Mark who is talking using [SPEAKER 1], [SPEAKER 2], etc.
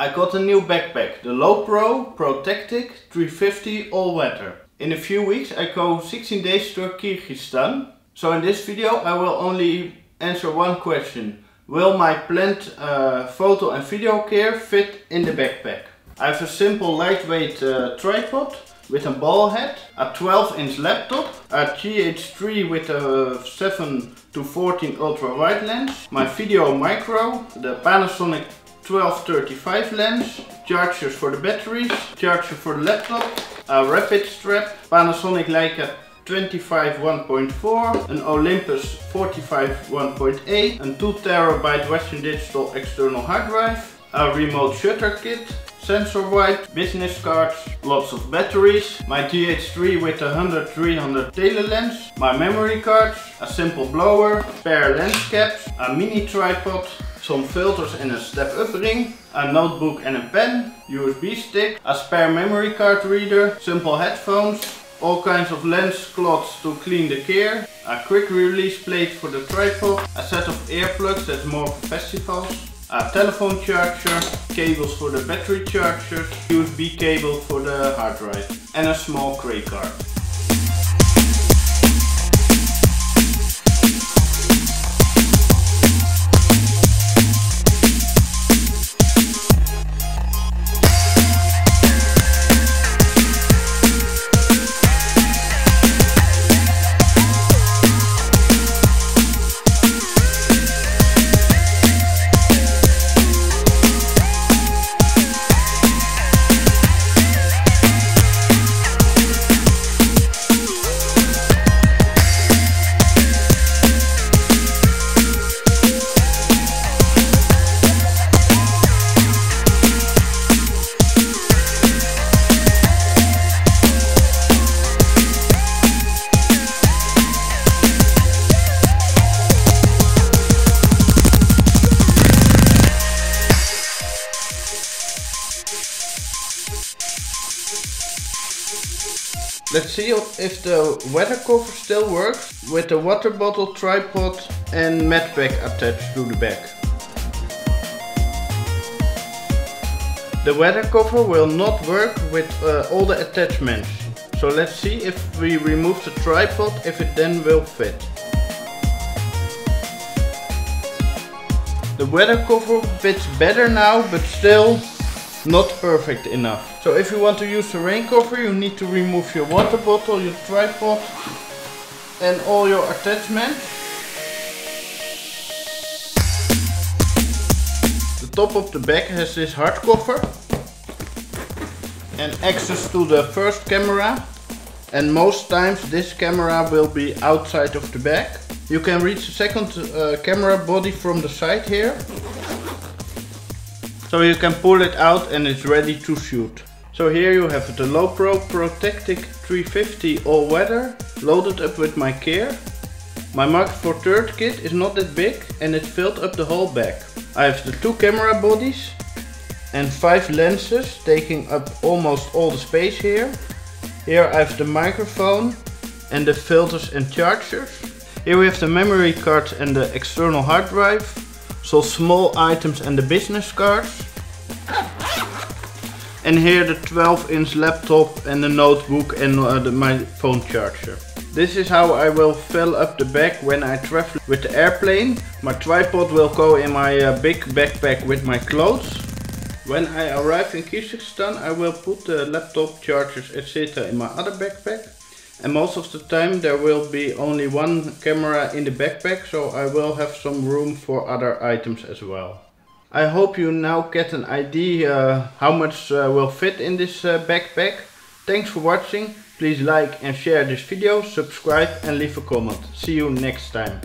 [SPEAKER 1] I got a new backpack, the Lowepro Protactic 350 All Weather. In a few weeks I go 16 days to Kyrgyzstan. So in this video I will only answer one question. Will my planned uh, photo and video gear fit in the backpack? I have a simple lightweight uh, tripod with a ball head, a 12 inch laptop, a GH3 with a 7 to 14 ultra wide lens, my VideoMicro, the Panasonic 1235 lens, chargers for the batteries, charger for the laptop, a rapid strap, Panasonic Leica 25 1.4, an Olympus 45 1.8, a 2 terabyte Western Digital external hard drive, a remote shutter kit, sensor wipe, business cards, lots of batteries, my GH3 with a 100-300 tele lens, my memory cards, a simple blower, spare lens caps, a mini tripod, some filters and a step-up ring, a notebook and a pen, USB stick, a spare memory card reader, simple headphones, all kinds of lens cloths to clean the gear, a quick release plate for the tripod, a set of earplugs that's more for festivals, a telephone charger, cables for the battery chargers, USB cable for the hard drive and a small credit card. Let's see if the weather cover still works with the water bottle, tripod and mat pack attached to the back. The weather cover will not work with uh, all the attachments. So let's see if we remove the tripod if it then will fit. The weather cover fits better now but still not perfect enough. So if you want to use the rain cover you need to remove your water bottle, your tripod and all your attachments. The top of the bag has this hard cover and access to the first camera and most times this camera will be outside of the bag. You can reach the second uh, camera body from the side here so you can pull it out and it's ready to shoot. So here you have the Lowepro Protactic 350 all weather loaded up with my gear. My Micro Four Third kit is not that big and it filled up the whole bag. I have the two camera bodies and five lenses taking up almost all the space here. Here I have the microphone and the filters and chargers. Here we have the memory card and the external hard drive some small items and the business cards. And here the 12 inch laptop and the notebook and uh, the, my phone charger. This is how I will fill up the bag when I travel with the airplane. My tripod will go in my uh, big backpack with my clothes. When I arrive in Kyrgyzstan I will put the laptop, chargers etc. in my other backpack. And most of the time there will be only one camera in the backpack, so I will have some room for other items as well. I hope you now get an idea uh, how much uh, will fit in this uh, backpack. Thanks for watching, please like and share this video, subscribe and leave a comment. See you next time.